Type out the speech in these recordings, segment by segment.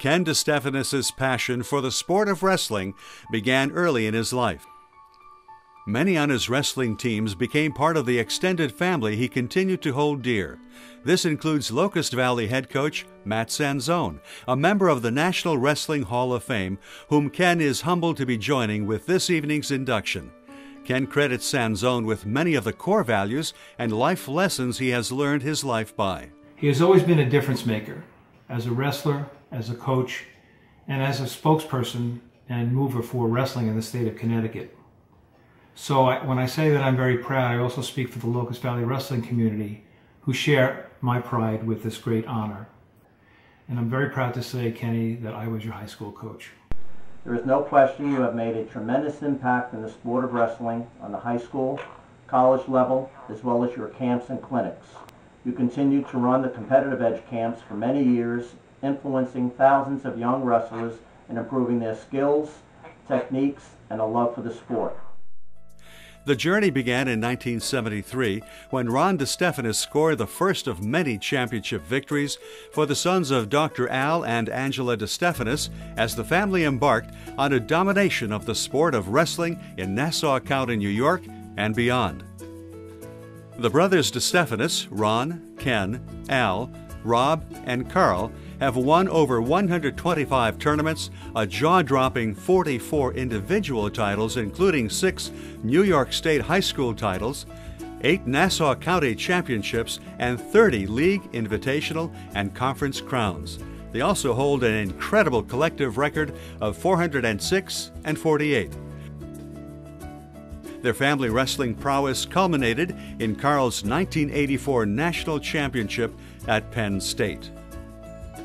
Ken DeStefanis' passion for the sport of wrestling began early in his life. Many on his wrestling teams became part of the extended family he continued to hold dear. This includes Locust Valley head coach Matt Sanzone, a member of the National Wrestling Hall of Fame, whom Ken is humbled to be joining with this evening's induction. Ken credits Sanzone with many of the core values and life lessons he has learned his life by. He has always been a difference maker as a wrestler, as a coach, and as a spokesperson and mover for wrestling in the state of Connecticut. So I, when I say that I'm very proud, I also speak for the Locust Valley wrestling community who share my pride with this great honor. And I'm very proud to say, Kenny, that I was your high school coach. There is no question you have made a tremendous impact in the sport of wrestling on the high school, college level, as well as your camps and clinics. You continued to run the competitive edge camps for many years, influencing thousands of young wrestlers and improving their skills, techniques, and a love for the sport. The journey began in 1973 when Ron DeStefanis scored the first of many championship victories for the sons of Dr. Al and Angela DeStefanis as the family embarked on a domination of the sport of wrestling in Nassau County, New York, and beyond. The brothers DeStefanis, Ron, Ken, Al, Rob, and Carl have won over 125 tournaments, a jaw dropping 44 individual titles, including six New York State high school titles, eight Nassau County championships, and 30 league, invitational, and conference crowns. They also hold an incredible collective record of 406 and 48. Their family wrestling prowess culminated in Carl's 1984 national championship at Penn State.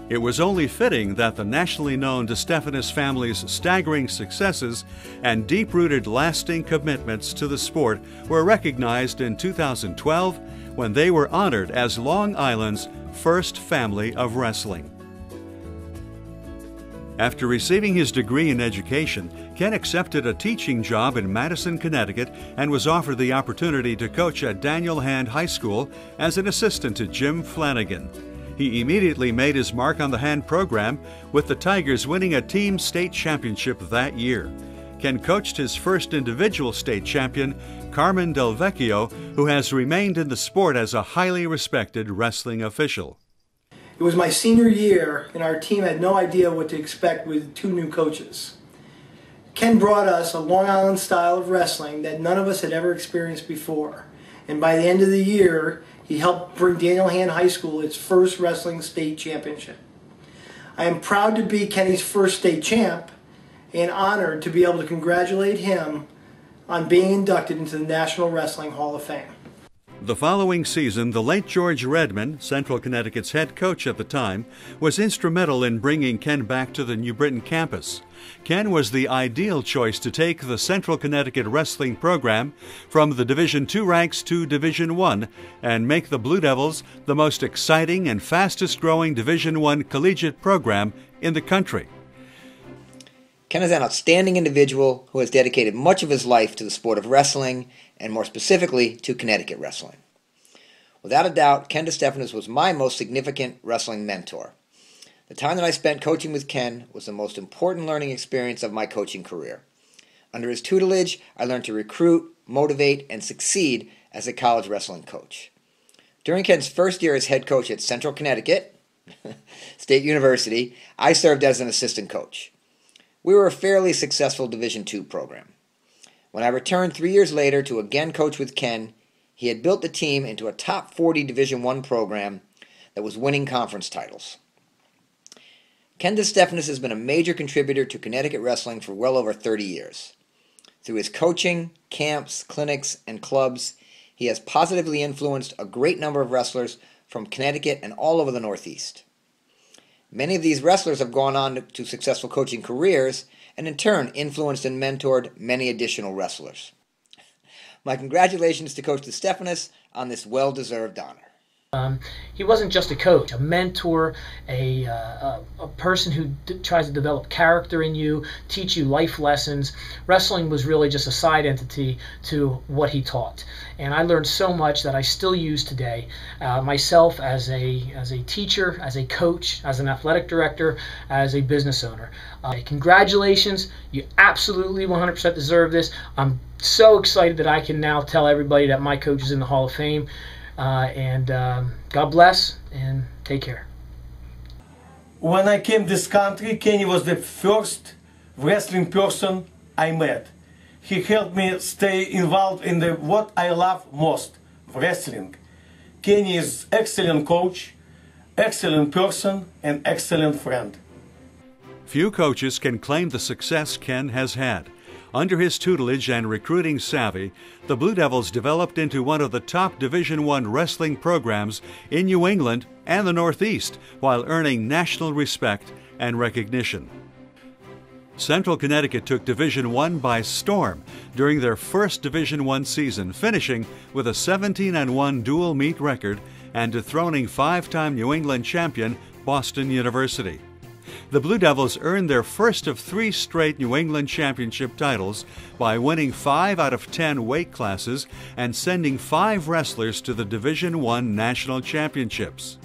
It was only fitting that the nationally known DeStefanis family's staggering successes and deep rooted lasting commitments to the sport were recognized in 2012 when they were honored as Long Island's first family of wrestling. After receiving his degree in education, Ken accepted a teaching job in Madison, Connecticut, and was offered the opportunity to coach at Daniel Hand High School as an assistant to Jim Flanagan. He immediately made his mark on the hand program, with the Tigers winning a team state championship that year. Ken coached his first individual state champion, Carmen Del Vecchio, who has remained in the sport as a highly respected wrestling official. It was my senior year, and our team had no idea what to expect with two new coaches. Ken brought us a Long Island style of wrestling that none of us had ever experienced before. And by the end of the year, he helped bring Daniel Hand High School its first wrestling state championship. I am proud to be Kenny's first state champ and honored to be able to congratulate him on being inducted into the National Wrestling Hall of Fame. The following season, the late George Redman, Central Connecticut's head coach at the time, was instrumental in bringing Ken back to the New Britain campus. Ken was the ideal choice to take the Central Connecticut wrestling program from the Division II ranks to Division I and make the Blue Devils the most exciting and fastest growing Division I collegiate program in the country. Ken is an outstanding individual who has dedicated much of his life to the sport of wrestling and more specifically to Connecticut wrestling. Without a doubt, Ken DeStefanis was my most significant wrestling mentor. The time that I spent coaching with Ken was the most important learning experience of my coaching career. Under his tutelage, I learned to recruit, motivate, and succeed as a college wrestling coach. During Ken's first year as head coach at Central Connecticut State University, I served as an assistant coach. We were a fairly successful Division II program. When I returned three years later to again coach with Ken, he had built the team into a top 40 Division I program that was winning conference titles. Ken DeStefanis has been a major contributor to Connecticut wrestling for well over 30 years. Through his coaching, camps, clinics, and clubs, he has positively influenced a great number of wrestlers from Connecticut and all over the Northeast. Many of these wrestlers have gone on to successful coaching careers and in turn influenced and mentored many additional wrestlers. My congratulations to Coach DeStefanis on this well deserved honor. Um, he wasn't just a coach, a mentor, a, uh, a, person who d- tries to develop character in you, teach you life lessons. Wrestling was really just a side entity to what he taught. And I learned so much that I still use today, uh, myself as a, as a teacher, as a coach, as an athletic director, as a business owner. Uh, congratulations, you absolutely 100% deserve this. I'm so excited that I can now tell everybody that my coach is in the Hall of Fame. Uh, and um, God bless and take care. When I came this country, Kenny was the first wrestling person I met. He helped me stay involved in the what I love most, wrestling. Kenny is excellent coach, excellent person, and excellent friend. Few coaches can claim the success Ken has had. Under his tutelage and recruiting savvy, the Blue Devils developed into one of the top Division I wrestling programs in New England and the Northeast while earning national respect and recognition. Central Connecticut took Division I by storm during their first Division I season, finishing with a 17 1 dual meet record and dethroning five time New England champion Boston University the Blue Devils earned their first of three straight New England Championship titles by winning five out of ten weight classes and sending five wrestlers to the Division I National Championships.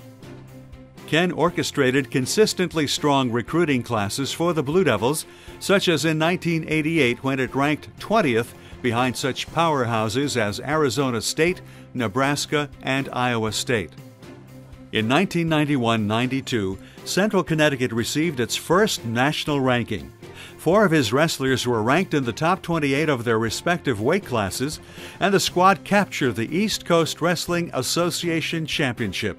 Ken orchestrated consistently strong recruiting classes for the Blue Devils, such as in 1988 when it ranked 20th behind such powerhouses as Arizona State, Nebraska, and Iowa State. In 1991 92, Central Connecticut received its first national ranking. Four of his wrestlers were ranked in the top 28 of their respective weight classes, and the squad captured the East Coast Wrestling Association Championship.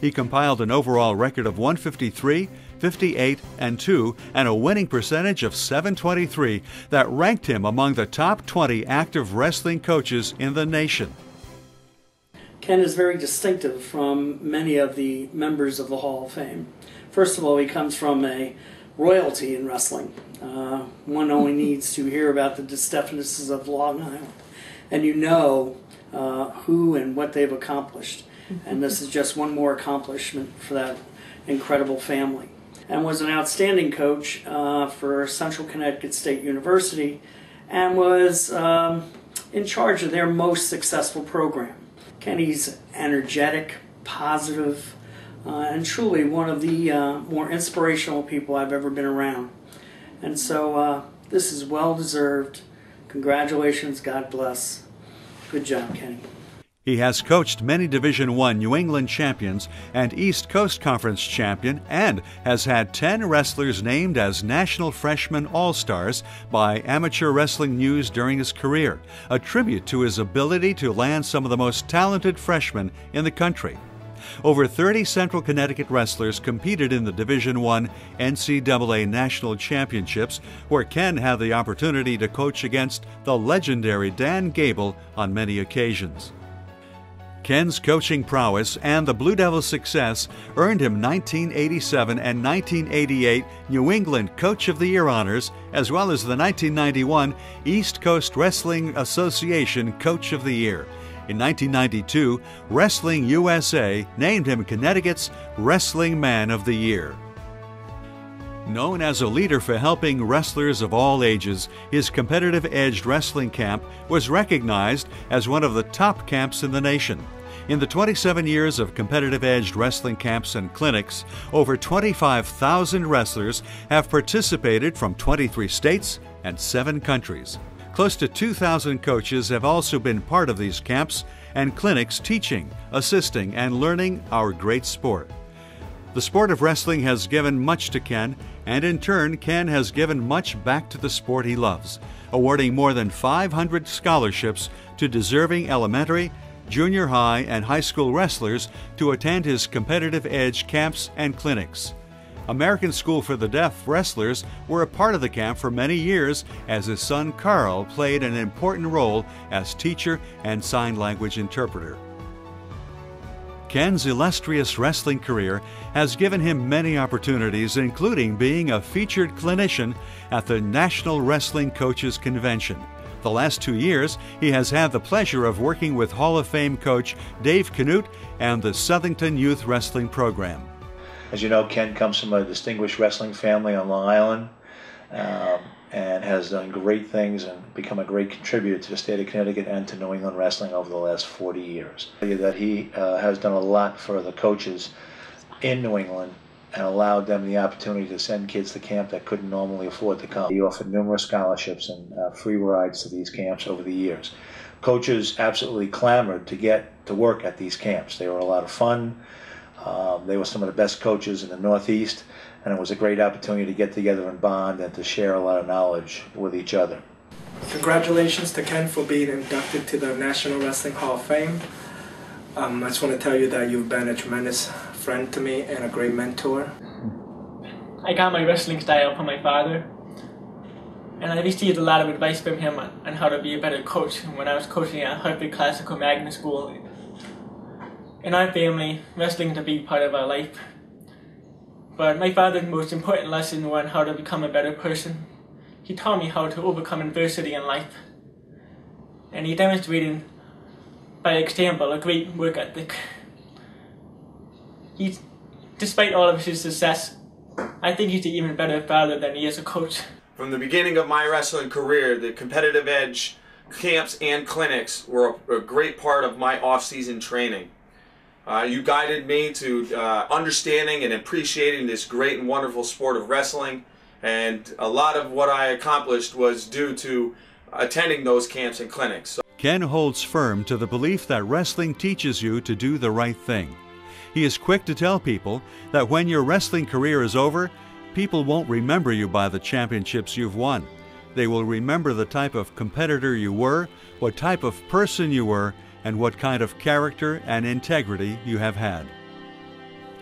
He compiled an overall record of 153, 58, and 2, and a winning percentage of 723 that ranked him among the top 20 active wrestling coaches in the nation. Ken is very distinctive from many of the members of the Hall of Fame. First of all, he comes from a royalty in wrestling. Uh, one only needs to hear about the DeStefanises of Long Island, and you know uh, who and what they've accomplished. And this is just one more accomplishment for that incredible family. And was an outstanding coach uh, for Central Connecticut State University, and was um, in charge of their most successful program. Kenny's energetic, positive, uh, and truly one of the uh, more inspirational people I've ever been around. And so uh, this is well deserved. Congratulations. God bless. Good job, Kenny. He has coached many Division I New England champions and East Coast Conference champion and has had 10 wrestlers named as National Freshman All-Stars by Amateur Wrestling News during his career, a tribute to his ability to land some of the most talented freshmen in the country. Over 30 Central Connecticut wrestlers competed in the Division I NCAA National Championships, where Ken had the opportunity to coach against the legendary Dan Gable on many occasions. Ken's coaching prowess and the Blue Devils' success earned him 1987 and 1988 New England Coach of the Year honors, as well as the 1991 East Coast Wrestling Association Coach of the Year. In 1992, Wrestling USA named him Connecticut's Wrestling Man of the Year. Known as a leader for helping wrestlers of all ages, his competitive edged wrestling camp was recognized as one of the top camps in the nation. In the 27 years of competitive edged wrestling camps and clinics, over 25,000 wrestlers have participated from 23 states and 7 countries. Close to 2,000 coaches have also been part of these camps and clinics teaching, assisting, and learning our great sport. The sport of wrestling has given much to Ken, and in turn, Ken has given much back to the sport he loves, awarding more than 500 scholarships to deserving elementary junior high, and high school wrestlers to attend his competitive edge camps and clinics. American School for the Deaf wrestlers were a part of the camp for many years as his son Carl played an important role as teacher and sign language interpreter. Ken's illustrious wrestling career has given him many opportunities, including being a featured clinician at the National Wrestling Coaches Convention The last two years, he has had the pleasure of working with Hall of Fame coach Dave Canute and the Southington Youth Wrestling Program. As you know, Ken comes from a distinguished wrestling family on Long Island um, and has done great things and become a great contributor to the state of Connecticut and to New England wrestling over the last 40 years. That he uh, has done a lot for the coaches in New England and allowed them the opportunity to send kids to camp that couldn't normally afford to come. He offered numerous scholarships and uh, free rides to these camps over the years. Coaches absolutely clamored to get to work at these camps. They were a lot of fun. Um, they were some of the best coaches in the Northeast, and it was a great opportunity to get together and bond and to share a lot of knowledge with each other. Congratulations to Ken for being inducted to the National Wrestling Hall of Fame. Um, I just want to tell you that you've been a tremendous friend to me and a great mentor. I got my wrestling style from my father, and I received a lot of advice from him on, on how to be a better coach when I was coaching at Hartford Classical Magnet School. In our family, wrestling is a big part of our life. But my father's most important lesson was how to become a better person. He taught me how to overcome adversity in life. And he demonstrated by example, a great work ethic. He's, despite all of his success, I think he's an even better father than he is a coach. From the beginning of my wrestling career, the competitive edge camps and clinics were a, a great part of my off-season training. Uh, you guided me to uh, understanding and appreciating this great and wonderful sport of wrestling, and a lot of what I accomplished was due to attending those camps and clinics. So Ken holds firm to the belief that wrestling teaches you to do the right thing. He is quick to tell people that when your wrestling career is over, people won't remember you by the championships you've won. They will remember the type of competitor you were, what type of person you were, and what kind of character and integrity you have had.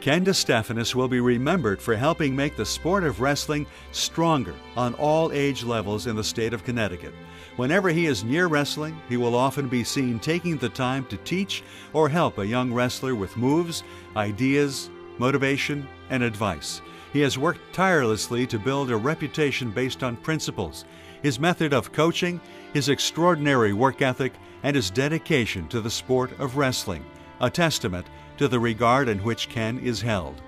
Ken DeStefanis will be remembered for helping make the sport of wrestling stronger on all age levels in the state of Connecticut. Whenever he is near wrestling, he will often be seen taking the time to teach or help a young wrestler with moves, ideas, motivation, and advice. He has worked tirelessly to build a reputation based on principles, his method of coaching, his extraordinary work ethic, and his dedication to the sport of wrestling, a testament to the regard in which Ken is held.